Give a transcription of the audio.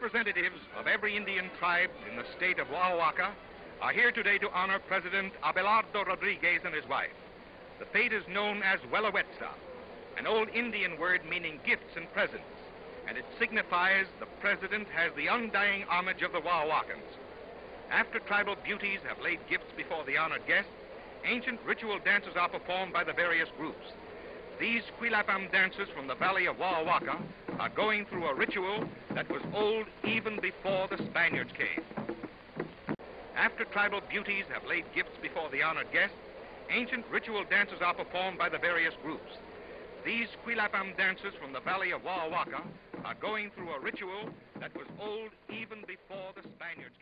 representatives of every Indian tribe in the state of Oaxaca are here today to honor President Abelardo Rodriguez and his wife. The fete is known as Huehuetzah, an old Indian word meaning gifts and presents, and it signifies the president has the undying homage of the Oaxacans. After tribal beauties have laid gifts before the honored guests, ancient ritual dances are performed by the various groups. These Cuilapam dancers from the valley of Oaxaca are going through a ritual that was old even before the Spaniards came. After tribal beauties have laid gifts before the honored guests, ancient ritual dances are performed by the various groups. These Cuilapam dancers from the valley of Oaxaca are going through a ritual that was old even before the Spaniards.